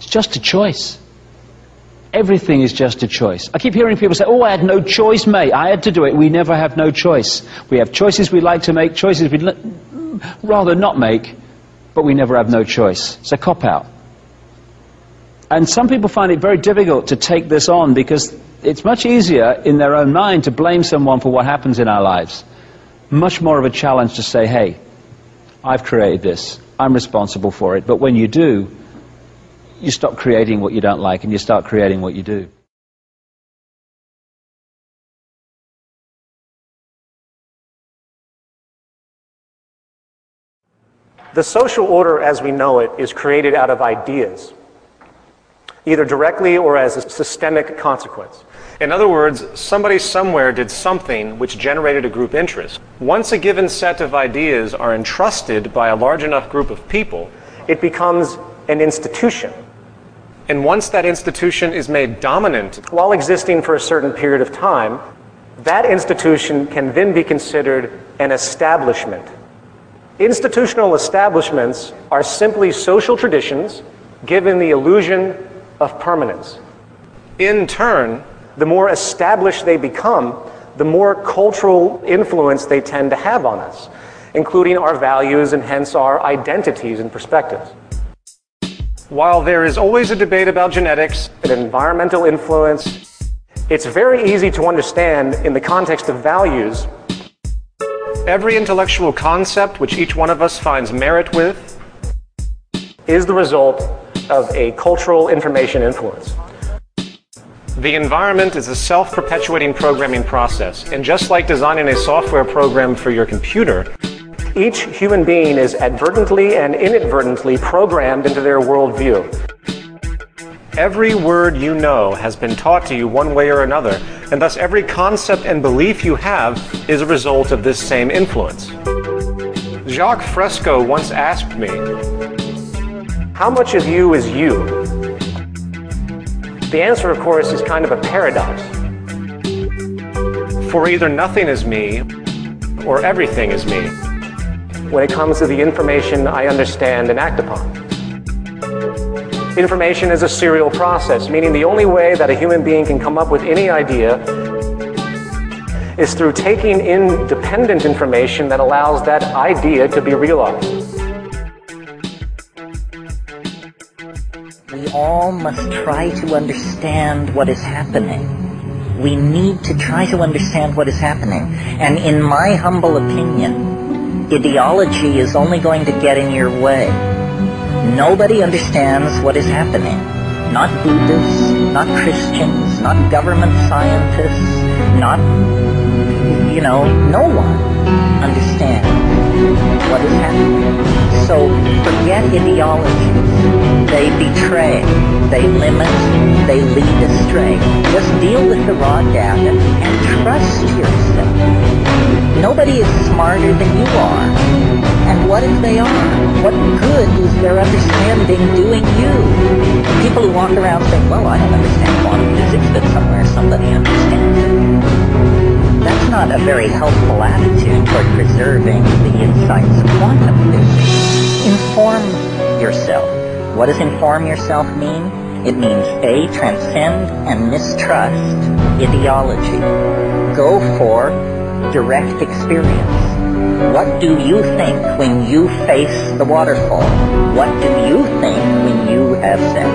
It's just a choice. Everything is just a choice. I keep hearing people say, oh, I had no choice, mate. I had to do it. We never have no choice. We have choices we like to make, choices we'd rather not make, but we never have no choice. It's a cop-out. And some people find it very difficult to take this on because it's much easier in their own mind to blame someone for what happens in our lives. Much more of a challenge to say, hey, I've created this. I'm responsible for it. But when you do, you stop creating what you don't like and you start creating what you do. The social order as we know it is created out of ideas, either directly or as a systemic consequence. In other words, somebody somewhere did something which generated a group interest. Once a given set of ideas are entrusted by a large enough group of people, it becomes an institution. And once that institution is made dominant while existing for a certain period of time, that institution can then be considered an establishment. Institutional establishments are simply social traditions given the illusion of permanence. In turn, the more established they become, the more cultural influence they tend to have on us, including our values and hence our identities and perspectives. While there is always a debate about genetics and environmental influence, it's very easy to understand in the context of values. Every intellectual concept which each one of us finds merit with is the result of a cultural information influence. The environment is a self-perpetuating programming process, and just like designing a software program for your computer, each human being is advertently and inadvertently programmed into their worldview. Every word you know has been taught to you one way or another, and thus every concept and belief you have is a result of this same influence. Jacques Fresco once asked me, How much of you is you? The answer, of course, is kind of a paradox. For either nothing is me, or everything is me when it comes to the information I understand and act upon. Information is a serial process, meaning the only way that a human being can come up with any idea is through taking in dependent information that allows that idea to be realized. We all must try to understand what is happening. We need to try to understand what is happening. And in my humble opinion, Ideology is only going to get in your way. Nobody understands what is happening. Not Buddhists, not Christians, not government scientists, not, you know, no one understands what is happening. So forget ideologies. They betray, they limit, they lead astray. Just deal with the raw data and trust yourself. Nobody is smarter than you are. And what if they are? What good is their understanding doing you? People who walk around saying, well, I don't understand quantum physics, but somewhere somebody understands it. That's not a very helpful attitude toward preserving the insights of quantum physics. Inform yourself. What does inform yourself mean? It means A, transcend and mistrust ideology. Go for direct experience. What do you think when you face the waterfall? What do you think when you have sex?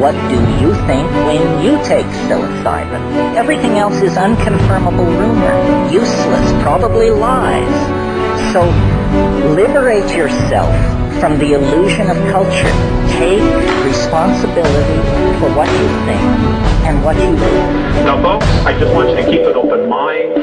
What do you think when you take psilocybin? Everything else is unconfirmable rumor, useless, probably lies. So liberate yourself from the illusion of culture. Take responsibility for what you think and what you do. Now, folks, I just want you to keep an open mind.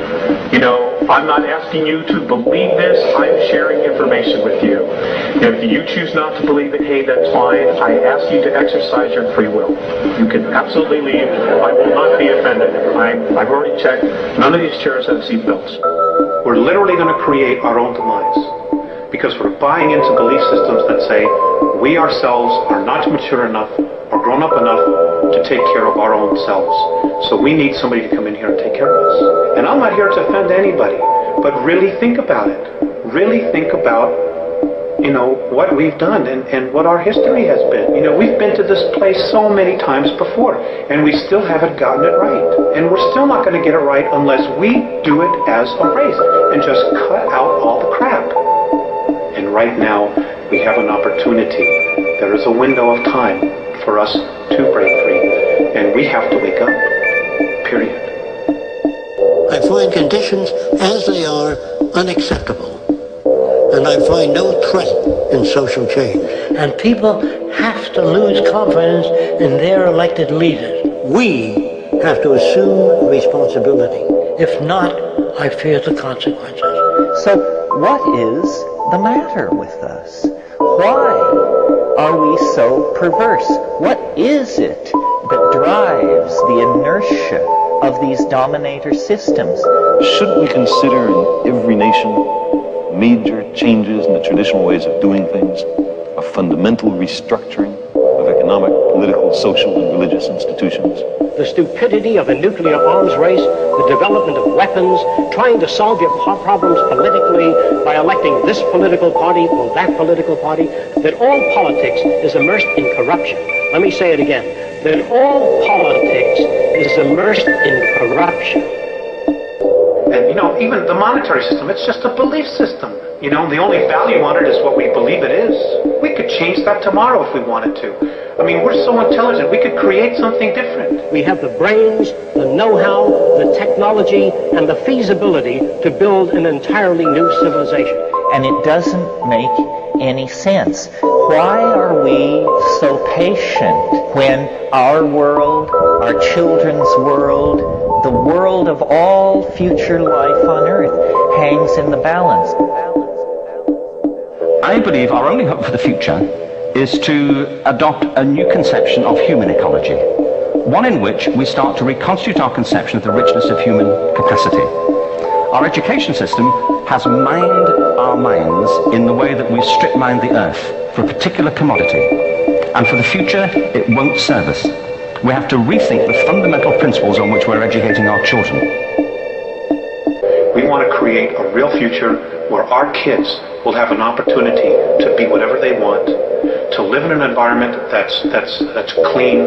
You know, I'm not asking you to believe this. I'm sharing information with you. And if you choose not to believe it, hey, that's fine. I ask you to exercise your free will. You can absolutely leave. I will not be offended. i I've already checked. None of these chairs have seat belts. We're literally going to create our own demise because we're buying into belief systems that say we ourselves are not mature enough or grown up enough to take care of our own selves. So we need somebody to come in here and take care of us. And I'm not here to offend anybody, but really think about it. Really think about you know, what we've done and, and what our history has been. You know, we've been to this place so many times before, and we still haven't gotten it right. And we're still not going to get it right unless we do it as a race and just cut out all the crap. And right now, we have an opportunity. There is a window of time for us to break free, and we have to wake up. Period. I find conditions as they are unacceptable and I find no threat in social change. And people have to lose confidence in their elected leaders. We have to assume responsibility. If not, I fear the consequences. So what is the matter with us? Why are we so perverse? What is it that drives the inertia of these dominator systems? Shouldn't we consider in every nation major changes in the traditional ways of doing things, a fundamental restructuring of economic, political, social, and religious institutions. The stupidity of a nuclear arms race, the development of weapons, trying to solve your problems politically by electing this political party or that political party, that all politics is immersed in corruption. Let me say it again, that all politics is immersed in corruption. And, you know, even the monetary system, it's just a belief system. You know, the only value on it is what we believe it is. We could change that tomorrow if we wanted to. I mean, we're so intelligent, we could create something different. We have the brains, the know-how, the technology, and the feasibility to build an entirely new civilization. And it doesn't make any sense. Why are we so patient when our world, our children's world, the world of all future life on earth hangs in the balance. I believe our only hope for the future is to adopt a new conception of human ecology, one in which we start to reconstitute our conception of the richness of human capacity. Our education system has mined our minds in the way that we strip mine the earth for a particular commodity. And for the future, it won't serve us. We have to rethink the fundamental principles on which we're educating our children. Create a real future where our kids will have an opportunity to be whatever they want, to live in an environment that's, that's, that's clean,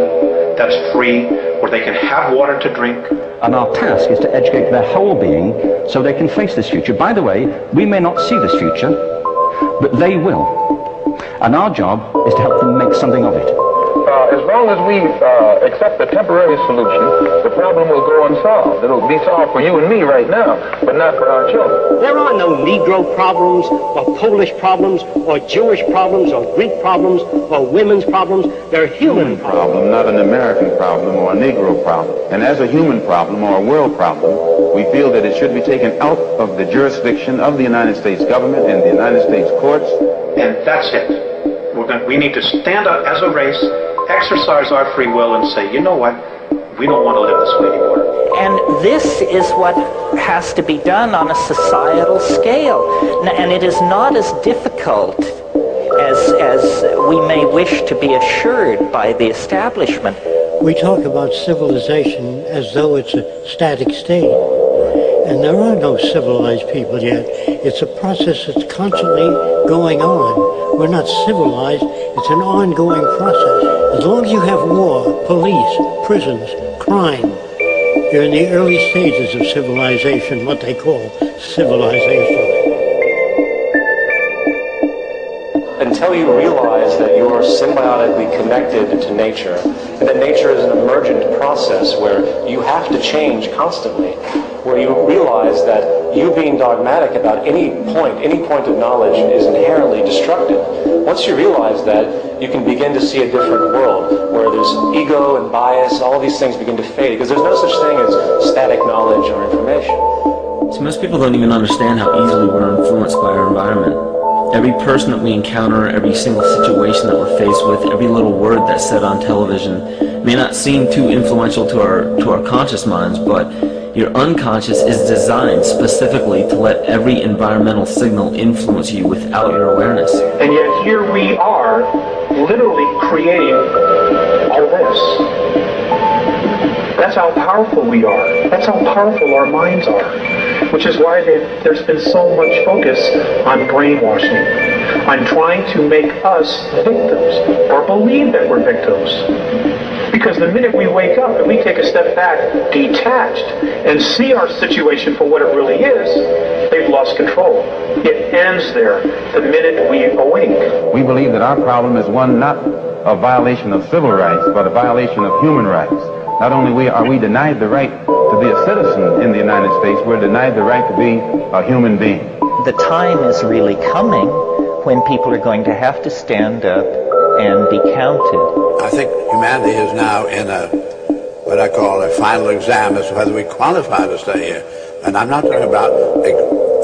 that's free, where they can have water to drink. And our task is to educate their whole being so they can face this future. By the way, we may not see this future, but they will. And our job is to help them make something of it as long as we uh, accept the temporary solution, the problem will go unsolved. It'll be solved for you and me right now, but not for our children. There are no Negro problems, or Polish problems, or Jewish problems, or Greek problems, or women's problems. They're human, human problem, not an American problem or a Negro problem. And as a human problem or a world problem, we feel that it should be taken out of the jurisdiction of the United States government and the United States courts. And that's it. Gonna, we need to stand up as a race exercise our free will and say, you know what, we don't want to live this way anymore. And this is what has to be done on a societal scale. And it is not as difficult as, as we may wish to be assured by the establishment. We talk about civilization as though it's a static state. And there are no civilized people yet. It's a process that's constantly going on. We're not civilized. It's an ongoing process. As long as you have war, police, prisons, crime, you're in the early stages of civilization, what they call civilization. Until you realize that you're symbiotically connected to nature, and that nature is an emergent process where you have to change constantly, where you realize that you being dogmatic about any point, any point of knowledge is inherently destructive. Once you realize that, you can begin to see a different world where there's ego and bias, all these things begin to fade because there's no such thing as static knowledge or information. So most people don't even understand how easily we're influenced by our environment. Every person that we encounter, every single situation that we're faced with, every little word that's said on television may not seem too influential to our to our conscious minds, but your unconscious is designed specifically to let every environmental signal influence you without your awareness. And yet here we are, literally creating all this. That's how powerful we are. That's how powerful our minds are. which is why there's been so much focus on brainwashing, on trying to make us victims or believe that we're victims. Because the minute we wake up and we take a step back, detached, and see our situation for what it really is, they've lost control. It ends there the minute we awake. We believe that our problem is one not a violation of civil rights, but a violation of human rights. Not only are we denied the right to be a citizen in the United States, we're denied the right to be a human being. The time is really coming when people are going to have to stand up and be counted. I think humanity is now in a what I call a final exam as to whether we qualify to stay here. And I'm not talking about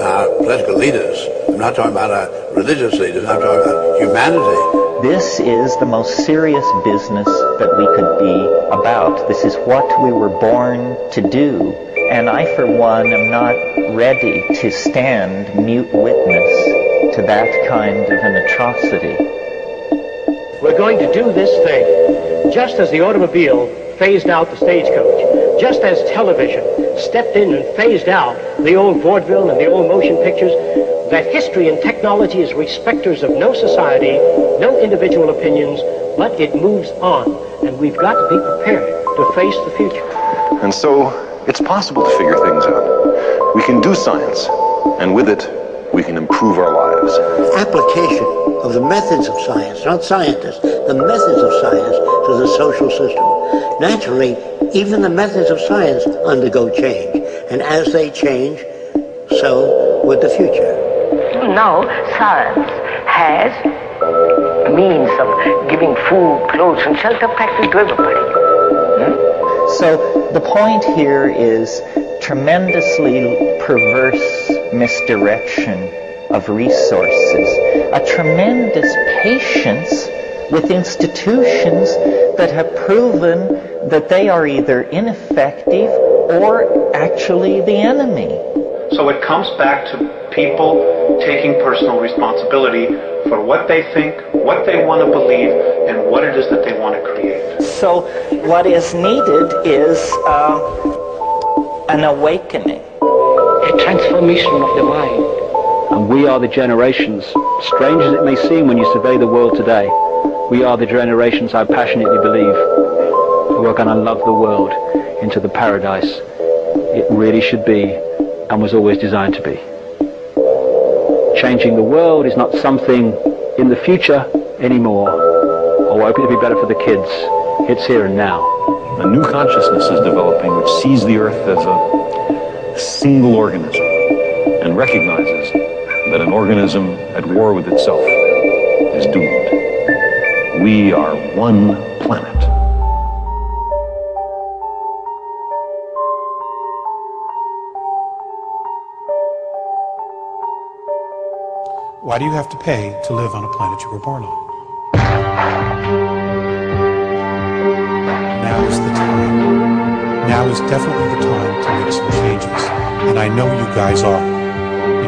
uh, political leaders. I'm not talking about uh, religious leaders. I'm talking about humanity. This is the most serious business that we could be about. This is what we were born to do. And I, for one, am not ready to stand mute witness to that kind of an atrocity. We're going to do this thing just as the automobile phased out the stagecoach, just as television stepped in and phased out the old vaudeville and the old motion pictures, that history and technology is respecters of no society, no individual opinions, but it moves on. And we've got to be prepared to face the future. And so it's possible to figure things out. We can do science, and with it, we can improve our lives. Application of the methods of science, not scientists, the methods of science to the social system. Naturally, even the methods of science undergo change. And as they change, so would the future. Now, science has means of giving food, clothes, and shelter practically to everybody. Hmm? So the point here is tremendously perverse misdirection of resources, a tremendous patience with institutions that have proven that they are either ineffective or actually the enemy. So it comes back to people taking personal responsibility for what they think, what they want to believe, and what it is that they want to create. So what is needed is uh, an awakening. A transformation of the mind. And we are the generations, strange as it may seem when you survey the world today, we are the generations I passionately believe who are going to love the world into the paradise it really should be and was always designed to be. Changing the world is not something in the future anymore, oh, or hoping to be better for the kids. It's here and now. A new consciousness is developing which sees the earth as a single organism and recognizes that an organism at war with itself is doomed. We are one planet. Why do you have to pay to live on a planet you were born on? Now is the time. Now is definitely the time to make some changes. And I know you guys are.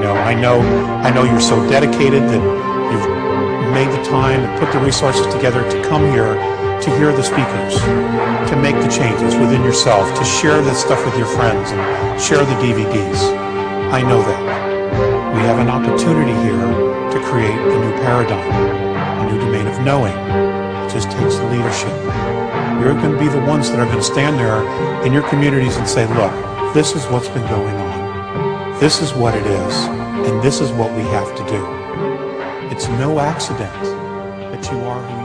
Know, I know I know you're so dedicated that you've made the time and put the resources together to come here to hear the speakers, to make the changes within yourself, to share this stuff with your friends and share the DVDs. I know that. We have an opportunity here to create a new paradigm, a new domain of knowing. It just takes leadership. You're going to be the ones that are going to stand there in your communities and say, look, this is what's been going on. This is what it is, and this is what we have to do. It's no accident that you are